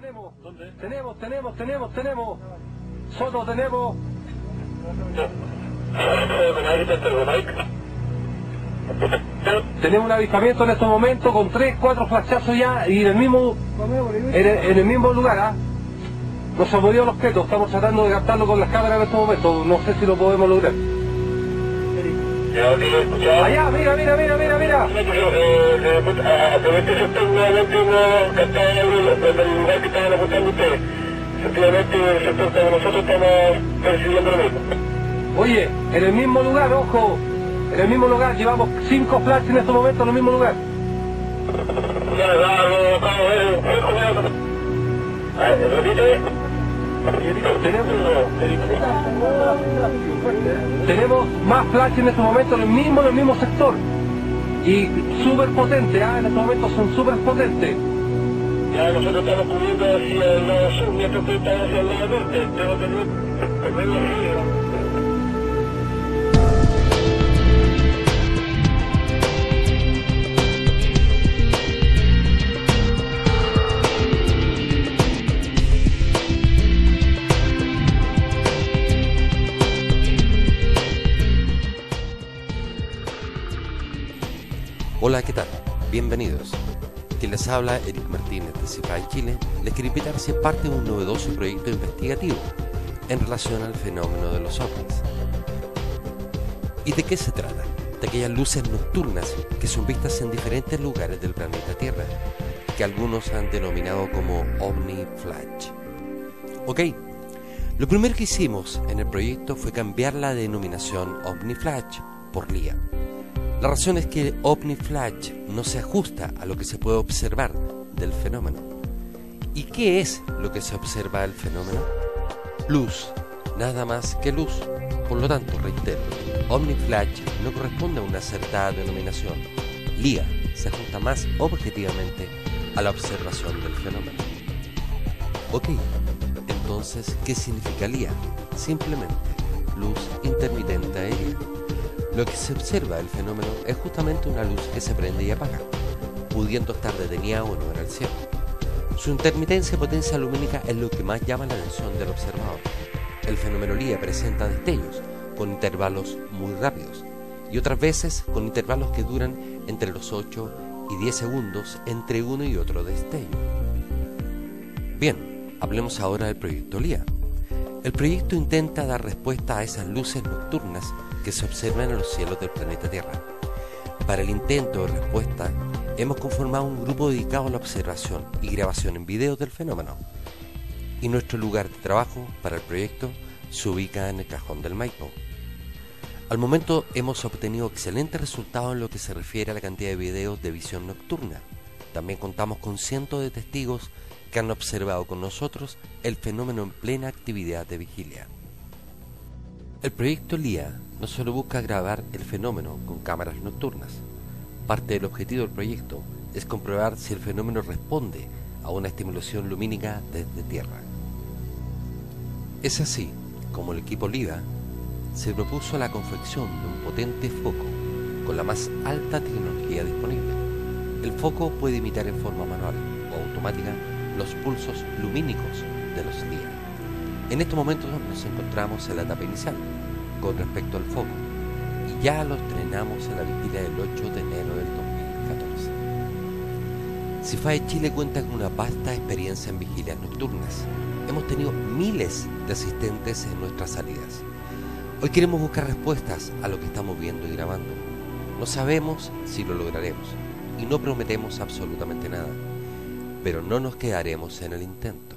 tenemos. ¿Dónde? Tenemos, tenemos, tenemos, tenemos. Soto, tenemos. Tenemos un avistamiento en estos momentos con tres, cuatro flashazos ya y en el mismo, en el, mismo lugar, ¿ah? Nos han movido los quietos, estamos tratando de captarlo con las cámaras en estos momentos, no sé si lo podemos lograr. Allá, mira, mira, mira, mira, mira. Oye, en el mismo lugar, ojo, en el mismo lugar, llevamos cinco flashes en estos momentos en el mismo lugar. Tenemos más flashes en estos momentos en el mismo, en el mismo sector. Y súper potentes, ¿ah? en estos momentos son súper potentes. Ya nosotros estamos cubriendo hacia los metros hacia el lado norte. Tengo que ver, medio río. Hola, ¿qué tal? Bienvenidos. Quien les habla, Eric Martínez de CIFAI Chile, les quiero invitar a ser parte de un novedoso proyecto investigativo en relación al fenómeno de los ovnis. ¿Y de qué se trata? De aquellas luces nocturnas que son vistas en diferentes lugares del planeta Tierra, que algunos han denominado como ovni flash. Ok, lo primero que hicimos en el proyecto fue cambiar la denominación ovni flash por LIA. La razón es que OVNI Flash no se ajusta a lo que se puede observar del fenómeno. ¿Y qué es lo que se observa del fenómeno? Luz, nada más que luz. Por lo tanto, reitero, OVNI Flash no corresponde a una acertada denominación. LIA se ajusta más objetivamente a la observación del fenómeno. Ok, entonces, ¿qué significa LIA? Simplemente luz intermitente aérea. Lo que se observa del fenómeno es justamente una luz que se prende y apaga, pudiendo estar detenida o no en el cielo. Su intermitencia y potencia lumínica es lo que más llama la atención del observador. El fenómeno LIA presenta destellos con intervalos muy rápidos y otras veces con intervalos que duran entre los 8 y 10 segundos entre uno y otro destello. Bien, hablemos ahora del proyecto LIA. El proyecto intenta dar respuesta a esas luces nocturnas que se observan en los cielos del planeta Tierra. Para el intento de respuesta, hemos conformado un grupo dedicado a la observación y grabación en video del fenómeno. Y nuestro lugar de trabajo para el proyecto se ubica en el cajón del Maipo. Al momento hemos obtenido excelentes resultados en lo que se refiere a la cantidad de videos de visión nocturna. También contamos con cientos de testigos que han observado con nosotros el fenómeno en plena actividad de vigilia. El proyecto LIA no solo busca grabar el fenómeno con cámaras nocturnas. Parte del objetivo del proyecto es comprobar si el fenómeno responde a una estimulación lumínica desde Tierra. Es así como el equipo LIA se propuso la confección de un potente foco con la más alta tecnología disponible. El foco puede imitar en forma manual o automática los pulsos lumínicos de los LIA. En estos momentos nos encontramos en la etapa inicial, con respecto al foco, y ya lo estrenamos en la vigilia del 8 de enero del 2014. CIFAE Chile cuenta con una vasta experiencia en vigilias nocturnas. Hemos tenido miles de asistentes en nuestras salidas. Hoy queremos buscar respuestas a lo que estamos viendo y grabando. No sabemos si lo lograremos y no prometemos absolutamente nada, pero no nos quedaremos en el intento.